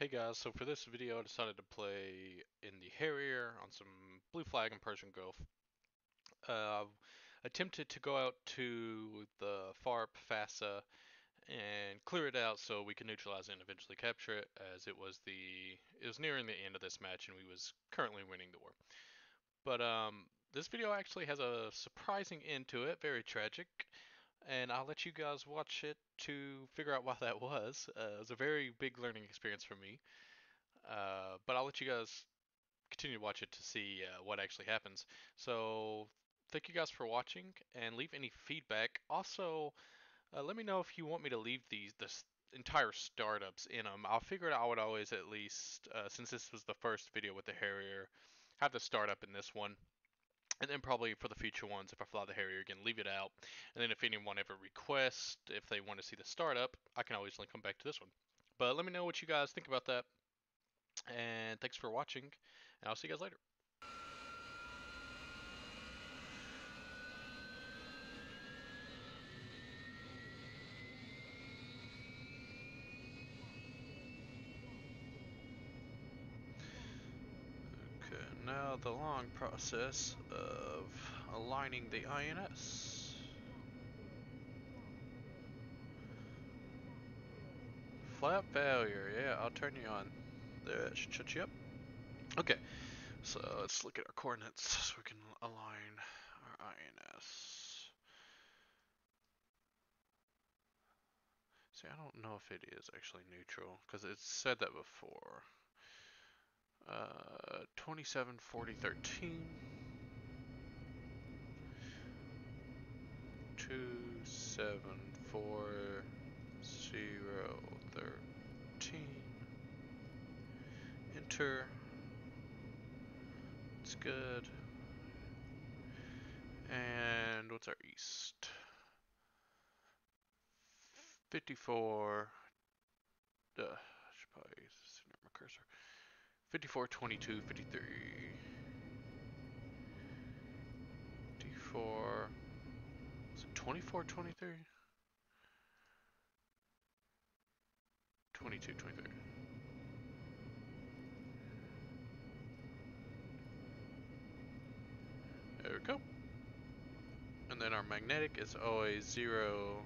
Hey guys, so for this video I decided to play in the Harrier on some Blue Flag and Persian Gulf. Uh, attempted to go out to the FARP FASA and clear it out so we can neutralize it and eventually capture it as it was the it was nearing the end of this match and we was currently winning the war. But um, this video actually has a surprising end to it, very tragic and I'll let you guys watch it to figure out why that was. Uh, it was a very big learning experience for me, uh, but I'll let you guys continue to watch it to see uh, what actually happens. So thank you guys for watching and leave any feedback. Also, uh, let me know if you want me to leave these this entire startups in them. I figured I would always at least, uh, since this was the first video with the Harrier, have the startup in this one and then probably for the future ones, if I fly the Harrier again, leave it out. And then if anyone ever requests, if they want to see the startup, I can always link them back to this one. But let me know what you guys think about that. And thanks for watching, and I'll see you guys later. now the long process of aligning the INS. Flap failure, yeah, I'll turn you on. There, should shut you up. Okay, so let's look at our coordinates so we can align our INS. See, I don't know if it is actually neutral, because it said that before. Uh, 27, 40, 13. 2, 7, 4, 0, 13. Enter. It's good. And what's our east? 54. Uh, should probably. 54, 22, 53. 54. Is it 24, 23? 22, 23. There we go. And then our magnetic is always zero.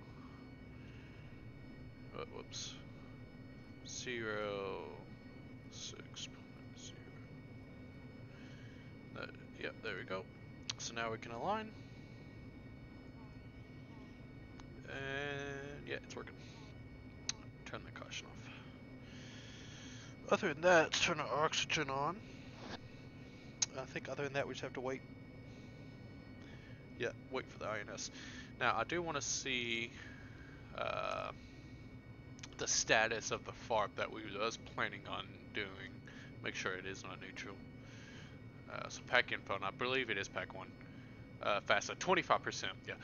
Oh, whoops. Zero, six. Yep, there we go. So now we can align. And yeah, it's working. Turn the caution off. Other than that, let's turn our oxygen on. I think other than that, we just have to wait. Yeah, wait for the INS. Now, I do want to see uh, the status of the FARP that we was planning on doing. Make sure it is not neutral. Uh, so pack info, and I believe it is pack one. Uh, FASA, 25%, yeah.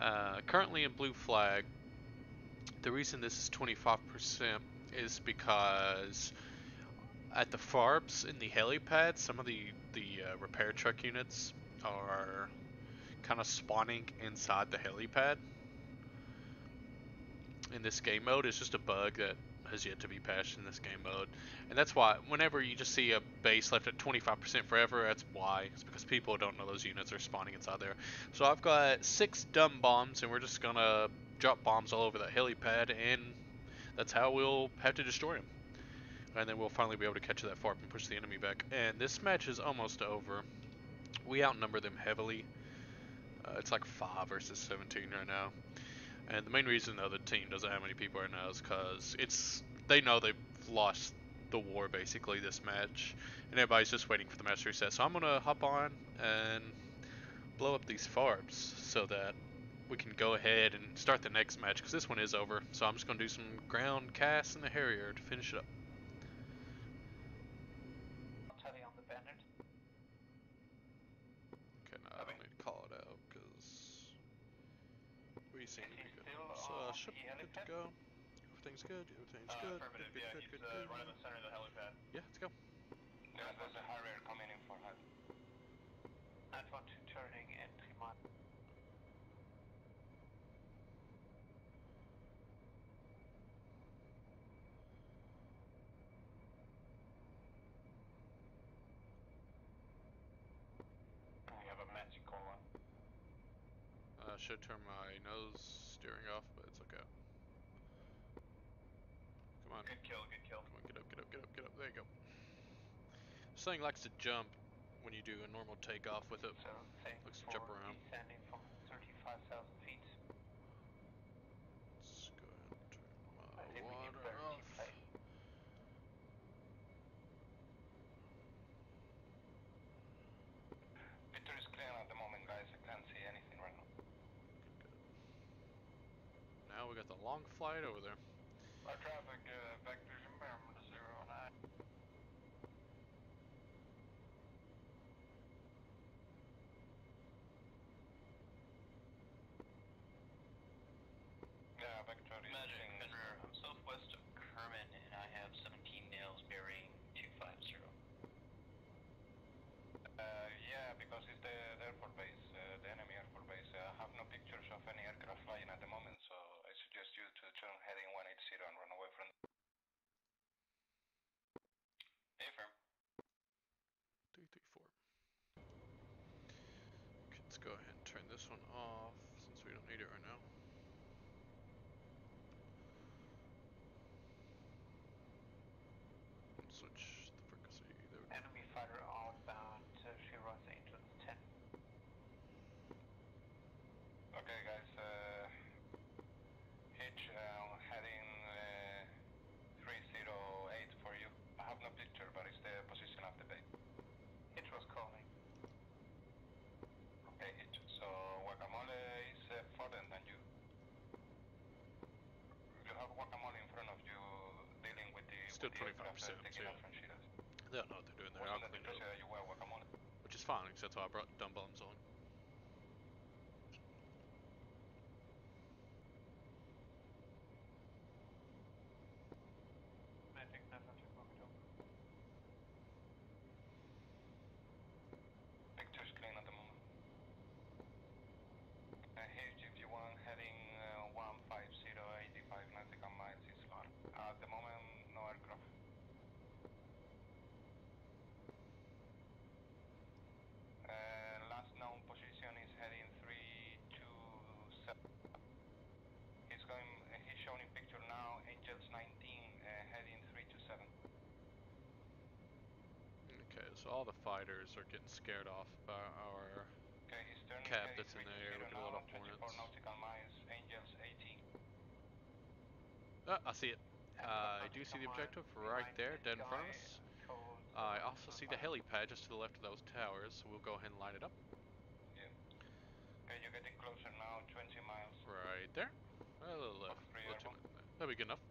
Uh, currently in blue flag, the reason this is 25% is because at the FARPs in the helipad, some of the, the uh, repair truck units are kind of spawning inside the helipad. In this game mode, it's just a bug that has yet to be patched in this game mode. And that's why whenever you just see a base left at 25% forever, that's why. It's because people don't know those units are spawning inside there. So I've got six dumb bombs, and we're just to drop bombs all over that helipad, and that's how we'll have to destroy them. And then we'll finally be able to catch that FARP and push the enemy back. And this match is almost over. We outnumber them heavily. Uh, it's like 5 versus 17 right now. And the main reason the other team doesn't have many people right now is because it's they know they've lost the war basically this match, and everybody's just waiting for the match to reset. So I'm gonna hop on and blow up these FARPs so that we can go ahead and start the next match because this one is over. So I'm just gonna do some ground CAS in the Harrier to finish it up. ship. Good to go. Everything's good. Everything's uh, good. Good, good, yeah, good, good, uh, good. Right in the center of the helipad. Yeah, let's go. Yeah, there's a Harrier coming in for help. Antwort turning entry mark. I should turn my nose steering off. On, Good kill, good kill. come on, get up, get up, get up, get up. There you go. This thing likes to jump when you do a normal takeoff with it. So Looks to jump around. descending from 35,000 feet. Let's go ahead and turn my water off. Victor is clear at the moment, guys. I can't see anything right now. Now we got the long flight over there. Traffic uh, vectors environment is zero nine. Yeah, vector is Magic, in- Fenrir, I'm southwest of Kerman and I have 17 nails bearing 250. Uh, yeah, because it's the, the airport base, uh, the enemy airport base. Uh, I have no pictures of any aircraft flying at the moment, so I suggest you to turn heading 180 and run away from. Affirm. Three, three, four. Okay, let's go ahead and turn this one off since we don't need it right now. And switch the frequency. There we go. Enemy fighter outbound uh, Shiraz Angels 10. Okay, guys. Uh, Hitch, uh, heading uh, 308 for you. I have no picture, but it's the position of the base. Hitch was calling. Okay, Hitch. So Guacamole is uh, further than you. You have Guacamole in front of you, dealing with the Still with the aircraft, 25%, uh, taking so off from Shiraz. They don't know what they're doing there. I'll Wasn't clean it up. you were Guacamole? Which is fine, why I brought dumb bombs on. Magic never took over. Victor's clean at the moment. Uh, Hitch, if you want, heading uh, 150, 85 nautical miles is fine. At the moment, no aircraft. Uh, last known position is heading 327. He's going, uh, he's showing picture now, Angels 19, uh, heading 327. Okay, so all the fighters are getting scared off by our Okay, he's turning Cap that's in 320 there, we got a lot of 24 hornets. nautical miles, Angels 18. Ah, I see it. Uh, I do see the objective right there, dead in front of us. I also see the helipad just to the left of those towers, so we'll go ahead and line it up Okay, you're getting closer now, 20 miles. right there. A little left. Too much. That'll be good enough.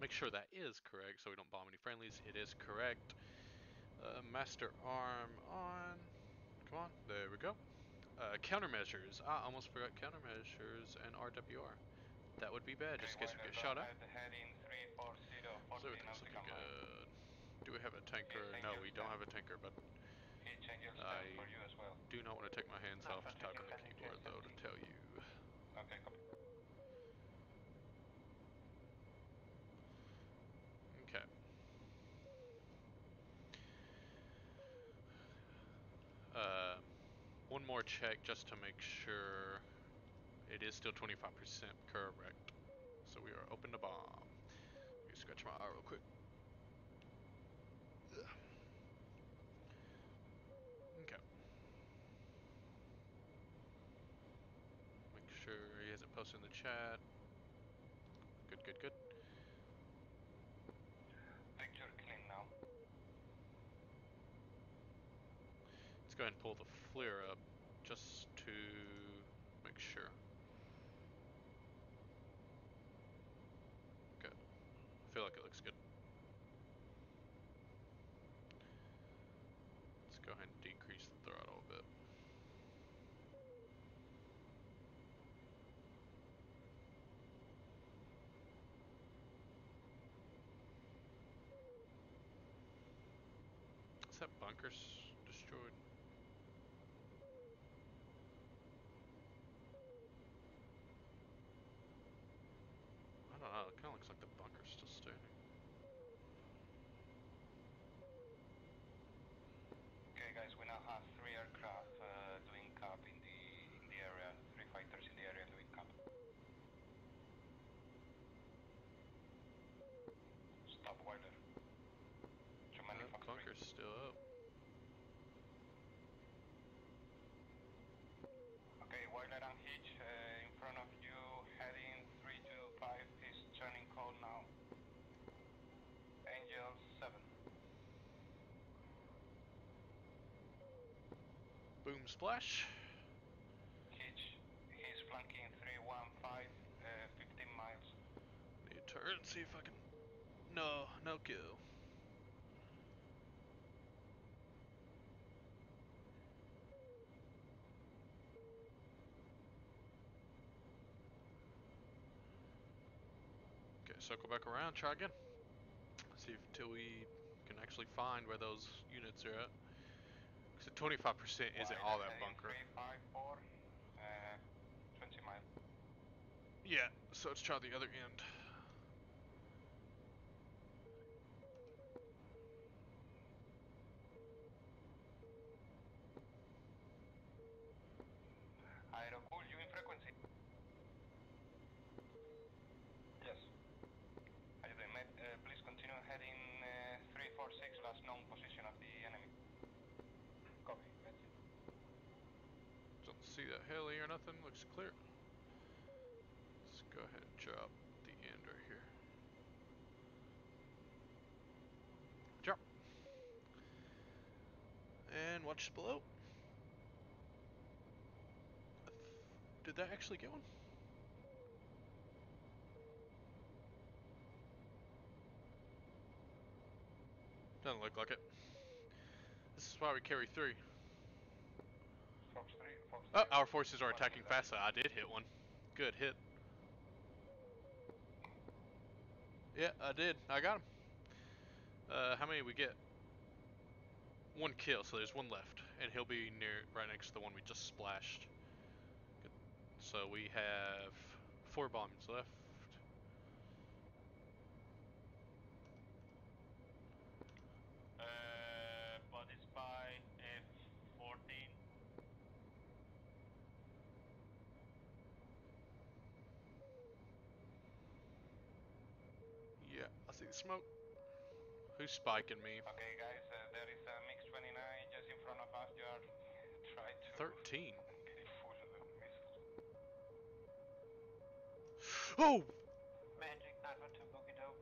Make sure that is correct so we don't bomb any friendlies. It is correct. Uh, master arm on. Come on, there we go. Uh, countermeasures. I almost forgot countermeasures and RWR. That would be bad just in case we get shot at. So 40 everything's looking good. Do we have a tanker? No, we don't have a tanker, but Hitch Angels 10 I- for you as well. do not want to take my hands off but tapping you the keyboard though to tell you. Okay, copy. Okay. Um, one more check just to make sure it is still 25% correct. So we are open to bomb. Let me scratch my eye real quick. Ugh. Okay. Make sure he hasn't posted in the chat. Good, good, good. Picture clean now. Let's go ahead and pull the FLIR up just to make sure. Okay. I feel like it looks good. Let's go ahead and decrease the throttle a bit. Is that bunkers destroyed? I don't know, it kinda looks like the bunker's still standing. Okay, guys, we now have three aircraft uh, doing cap in the in the area, three fighters in the still up. Okay, Wilder and Hitch uh, in front of you, heading 325 is turning cold now. Angel 7. Boom splash. Hitch, he's flanking 315, uh, 15 miles. Need to turn, see if I can. No, no kill. Okay, circle back around, try again. See if until we can actually find where those units are at. Because 25% isn't all that bunker. 354, uh, 20 miles. Yeah, so let's try the other end. Aerocool, you in frequency? Yes. How you doing, mate? Uh, please continue heading uh, 346, last known position of the enemy. Copy. That's it. Don't see that heli or nothing. Looks clear. Let's go ahead and drop the end right here. Drop. And watch below. Did that actually get one? Doesn't look like it. This is why we carry three. Fox 3, Fox 3. Oh, our forces are attacking FASA. I did hit one. Good hit. Yeah, I did. I got him. Uh, how many we get? One kill, so there's one left, and he'll be near, right next to the one we just splashed. Good. So we have four bombs left. Yeah, I see the smoke. Who's spiking me? Okay, guys, uh, there is a MiG 29 just in front of us. You are trying to. 13. Okay, full of missiles. Oh! Magic Alpha to Bogey Dope.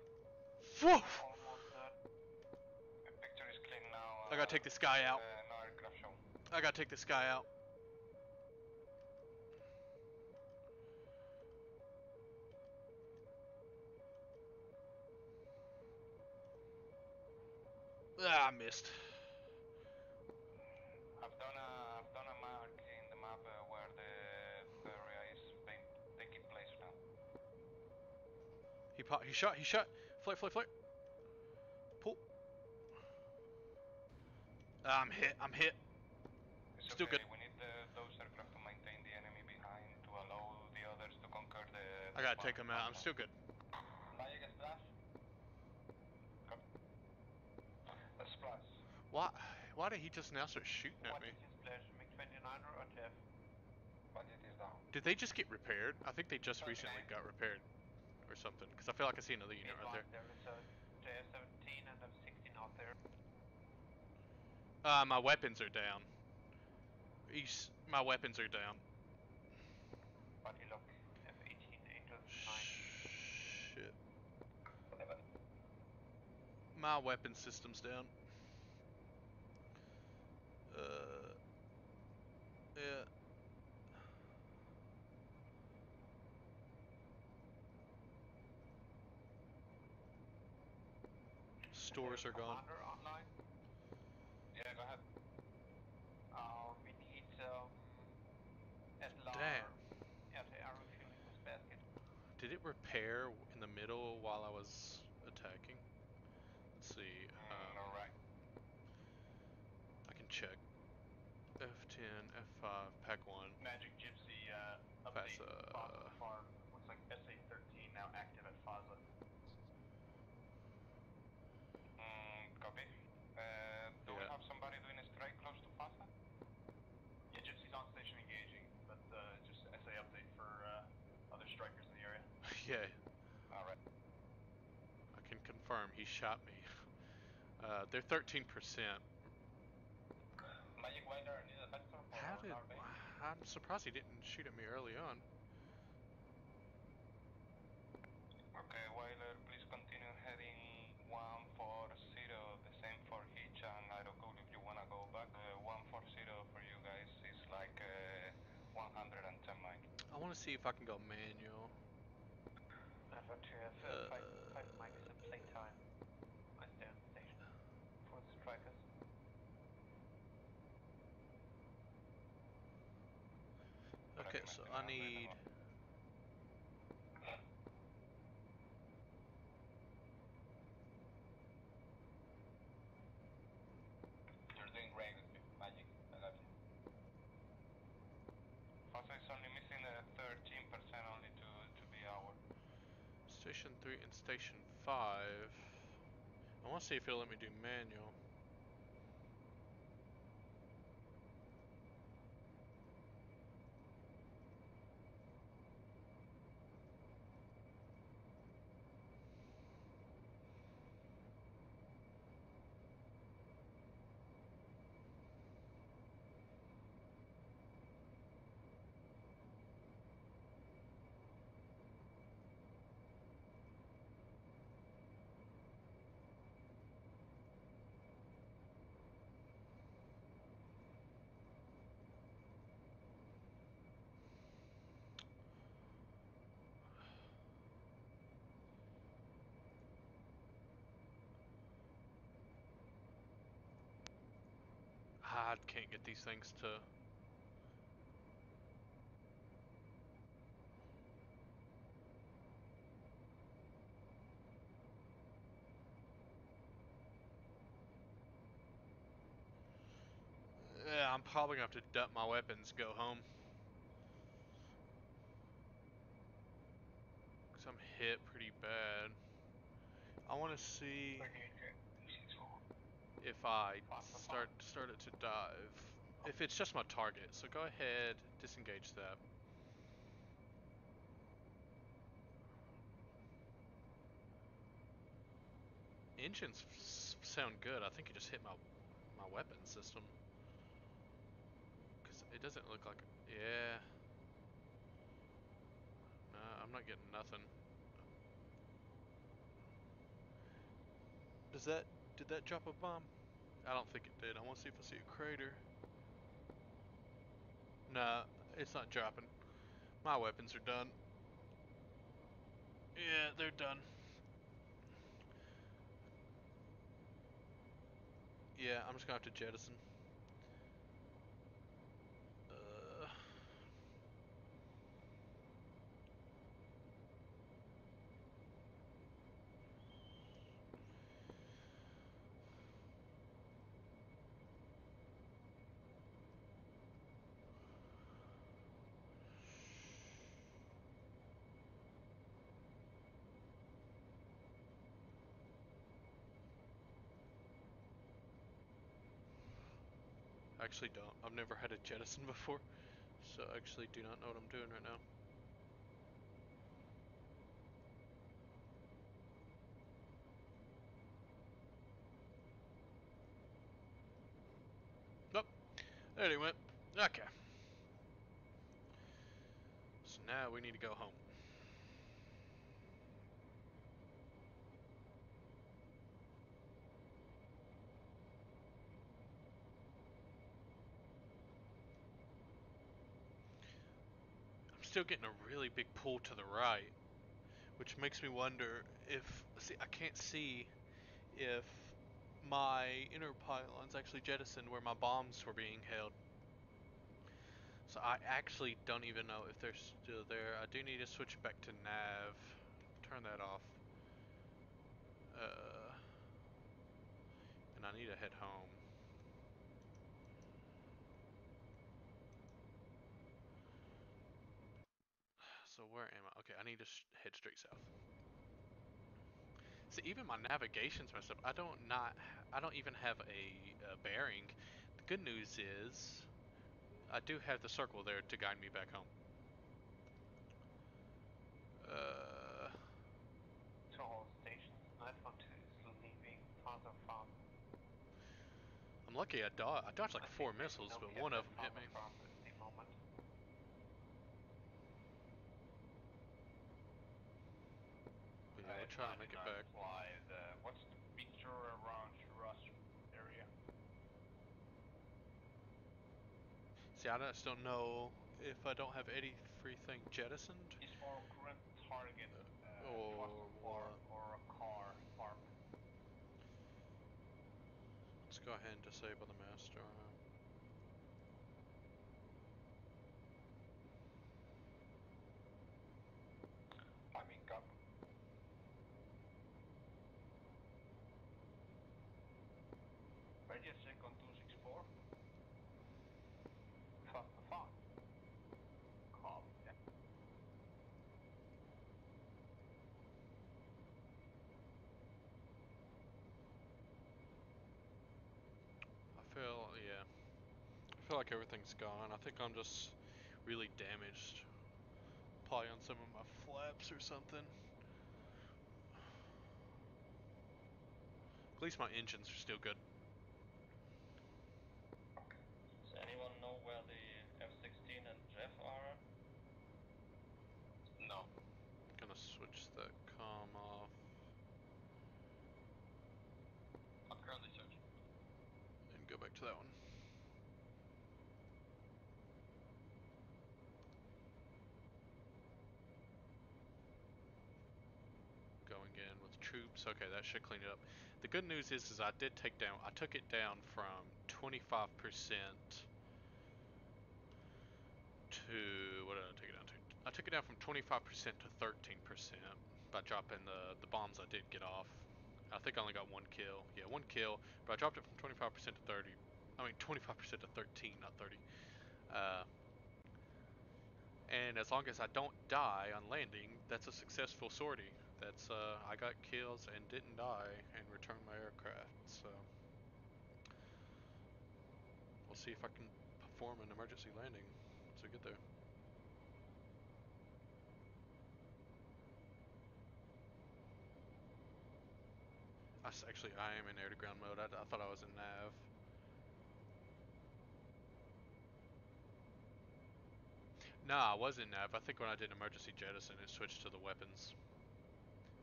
Whoa! Almost done. The picture is clean now. I gotta take this guy out. Uh, no. I gotta take this guy out. Ah, I missed. I've done a, I've done a mark in the map uh, where the area is being taking place now. He pop, he shot, he shot. Flare, flare, flare. Pull. Ah, I'm hit, I'm hit. It's Still okay. good. We need the, those aircraft to maintain the enemy behind to allow the others to conquer the. I gotta take him out, I'm still good. Magic splash. A splash. Why, why did he just now start shooting at What me? did you splash? MiG-29 or TF? Budget is down. Did they just get repaired? I think they just Okay. recently got repaired. Or something. Because I feel like I see another unit right there. There is a JF-17 and F-16 out there. Uh, my weapons are down. He's, my weapons are down. Buddy look. F-18 Angel 9. Shit. Whatever. My weapon system's down. Uh. Yeah. Stores are gone. Online. Yeah, go ahead. Uh, we need um, SLR. Damn. Anti-air refueling this basket. Did it repair in the middle while I was attacking? Let's see. Mm, Um, alright. I can check. F10, F5, Pack 1. Magic Gypsy uh, update. FASA. Faza FARP. Looks like SA-13 now active at Fasa. Mm, copy. Uh, do we have somebody doing a strike close to Fasa? Yeah, Gypsy's on station engaging, but uh, just SA update for uh, other strikers in the area. yeah, Alright. I can confirm he shot me. Uh, they're 13%. Magic Wider need a vector for How did? I'm surprised he didn't shoot at me early on. Okay, Weiler, please continue heading 140, the same for Hitch and Aerocool if you wanna go back. Uh, 140 for you guys is like uh, 110 miles. I want to see if I can go manual. Alpha 2 have uh, five, five Uh, mics in playtime. I stay on station for the strikers. Okay, so I need. You're doing great with Magic, I got you. Fasa is only missing uh, 13% only to, to be our. Station 3 and Station 5. I want to see if it'll let me do manual. Ah, I can't get these things to. Yeah, I'm probably gonna have to dump my weapons, go home. Cause I'm hit pretty bad. I want to see if I start start it to dive. If it's just my target, so go ahead, disengage that. Engines sound good. I think it just hit my my weapon system. Cause it doesn't look like. Yeah. I'm not getting nothing. Does that did that drop a bomb? I don't think it did. I want to see if I see a crater. Nah, it's not dropping. My weapons are done. Yeah, they're done. Yeah, I'm just gonna have to jettison. Uh, I actually don't. I've never had a jettison before, so I actually do not know what I'm doing right now. Nope. There he went. Okay. So now we need to go home. I'm still getting a really big pull to the right, which makes me wonder if see I can't see if my inner pylons actually jettisoned where my bombs were being held. So I actually don't even know if they're still there. I do need to switch back to nav. Turn that off. Uh, and I need to head home. So where am I? Okay, I need to head straight south. See, even my navigation's messed up. I don't not. I don't even have a, uh bearing. The good news is, I do have the circle there to guide me back home. Uh, To all stations, Night 1 2 is leaving I'm lucky I, do- I dodged like four missiles, but one of them hit me. farm at the moment. But yeah, we'll try to make it back. Fly. The, what's the picture around Rush area? See, I just don't know if I don't have everything jettisoned. Is our current target uh, or what? or a car farm? Let's go ahead and disable the master arm. Climbing up. Radius check on 264. Fuck the fuck. Cop. Yeah. I feel, yeah. I feel like everything's gone. I think I'm just really damaged. Probably on some of my flaps or something. At least my engines are still good. Does anyone know where the F-16 and Jeff are? No. I'm Gonna switch the comm off I'm currently searching. and go back to that one. Going in troops. Okay, that should clean it up. The good news is, is I did take down. I took it down from 25% to what did I take it down to? I took it down from 25% to 13% by dropping the the bombs I did get off. I think I only got one kill. Yeah, one kill, but I dropped it from 25% to 30. I mean 25% to 13, not 30. Uh, and as long as I don't die on landing, that's a successful sortie. That's uh, I got kills and didn't die and returned my aircraft. So we'll see if I can perform an emergency landing we get there. I actually I am in air to ground mode. I, I thought I was in nav. Nah, I was in nav. I think when I did emergency jettison, it switched to the weapons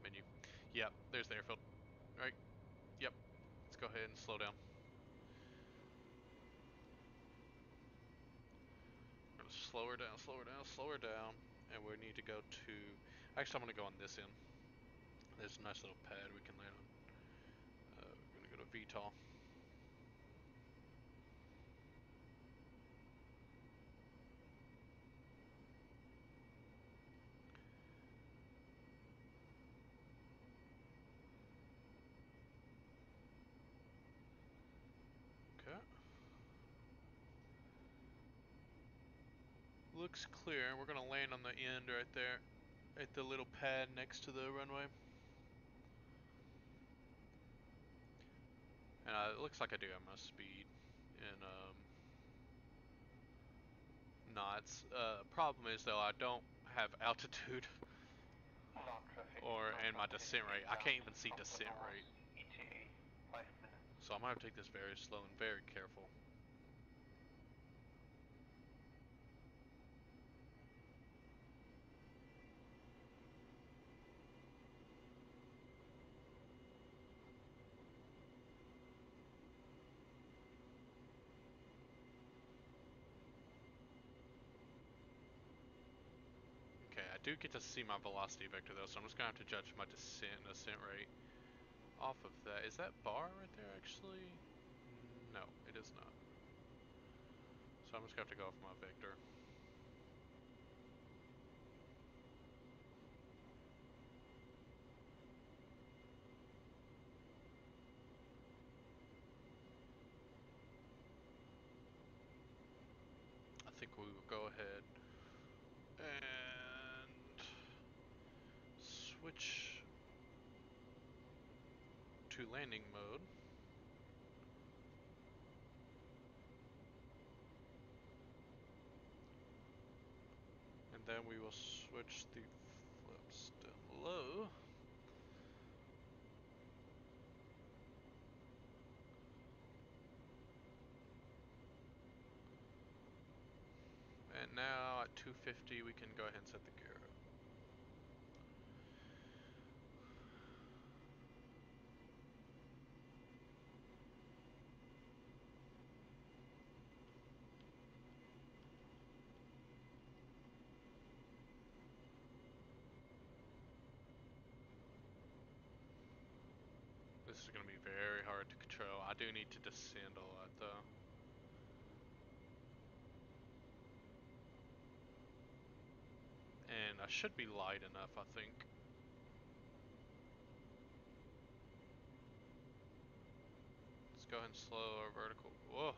menu. Yep, there's the airfield. Right. Yep. Let's go ahead and slow down. We're slow her down, slow her down, slow her down, and we need to go to. Actually, I'm gonna go on this end. There's a nice little pad we can land on. Uh, we're gonna go to VTOL. Okay. Looks clear. We're gonna land on the end right there, at the little pad next to the runway. And uh, it looks like I do have my speed in um, knots. Uh, problem is though, I don't have altitude or and my descent rate. I can't even see descent rate, ETA, 5 minutes. so I'm gonna have to take this very slow and very careful. I do get to see my velocity vector though, so I'm just gonna have to judge my descent and ascent rate off of that. Is that bar right there actually? No, it is not. So I'm just gonna have to go off my vector. to landing mode. And then we will switch the flaps down low. And now at 250 we can go ahead and set the gear need to descend a lot though. And I should be light enough, I think. Let's go ahead and slow our vertical. Whoa.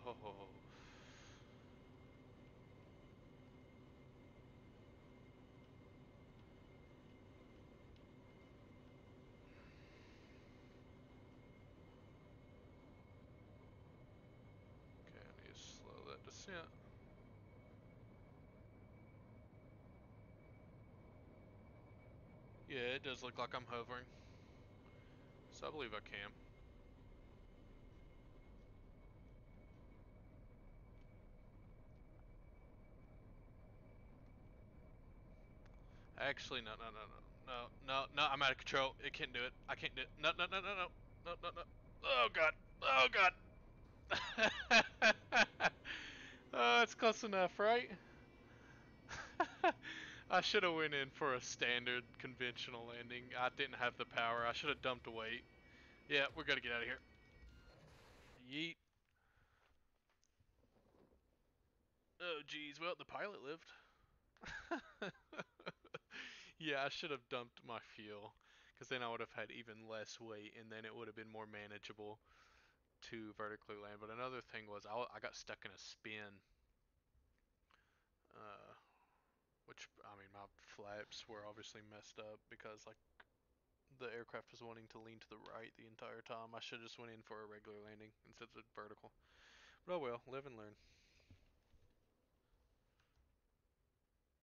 Okay, I need to slow that descent. Yeah, it does look like I'm hovering. So I believe I can. Actually, no, no, no, no, no, no, no. I'm out of control. It can't do it. I can't do it. No, no, no, no, no, no, no, no. Oh god. Oh god. oh, it's close enough, right? I should have went in for a standard conventional landing. I didn't have the power. I should have dumped a weight. Yeah, we're gonna get out of here. Yeet. Oh geez, well the pilot lived. yeah, I should have dumped my fuel, because then I would have had even less weight, and then it would have been more manageable to vertically land. But another thing was I, I got stuck in a spin. Uh, which I mean my flaps were obviously messed up because like the aircraft was wanting to lean to the right the entire time. I should have just went in for a regular landing instead of vertical. But oh well, live and learn.